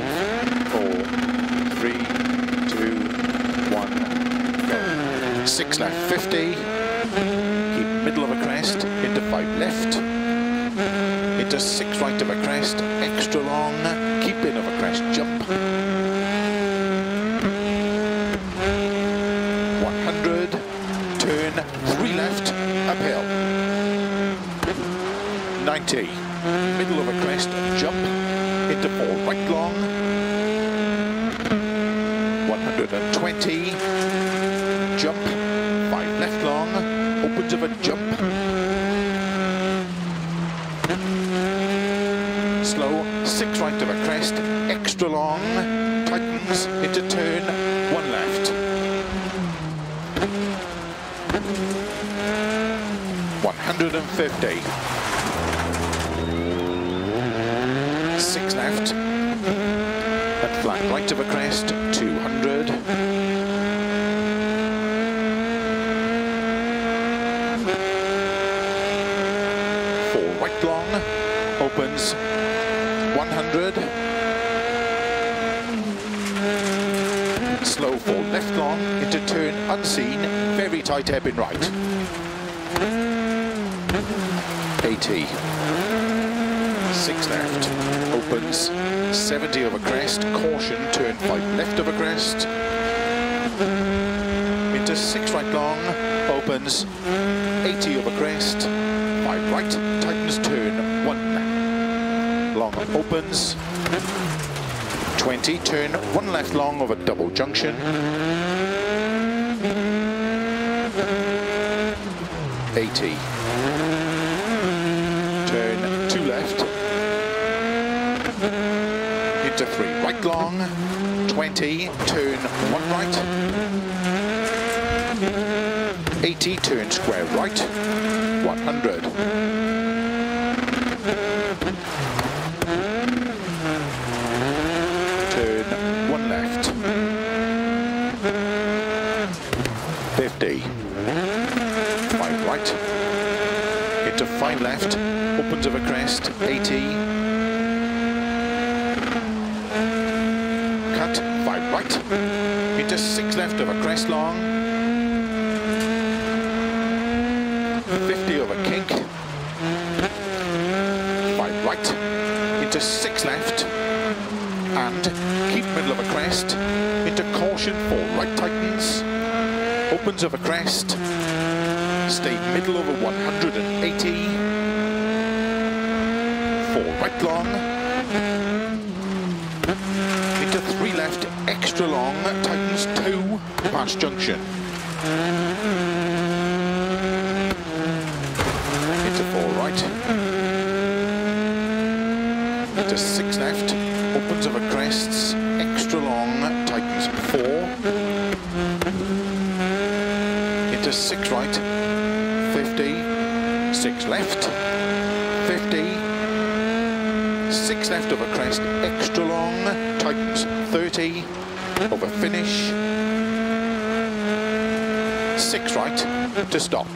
five, four, three, two, one, go. Six left, 50. Keep middle of a crest, into five left. Into six right of a crest, extra long. Keep in of a crest, jump. 100, turn, three left, uphill. 90, middle of a crest, jump. Into 4 right long. 120. Jump. 5 left long. Opens of a jump. Slow. 6 right of a crest. Extra long. Tightens into turn. 1 left. 150. 6 left. And flat right of a crest. 200. Four right long. Opens. 100. Slow fall left long into turn unseen. Very tight hairpin right. 80. Six left. Opens. 70 over crest. Caution. Turn five left over crest. Into six right long. Opens. 80 over crest. Five right. Tightens turn. One. Long opens. 20. Turn one left long over double junction. 80. Turn two left. Into three right long. 20. Turn one right. 80. Turn square right. 100. Turn one left. 50. Five right. Into five left. Opens of a crest. 80. Cut. Five right. Into six left of a crest long. 50 of a kink. Five right. Into six left. And keep middle of a crest. Into caution. Four right tightens. Opens of a crest. Stay middle over 180. Four right long. Into three left, extra long, tightens two, past junction. Into four right. Into six left, opens a crests, extra long, tightens four. Into six right, 50, six left, 50, six left of a crest, extra long, tightens 30, over finish, six right to stop.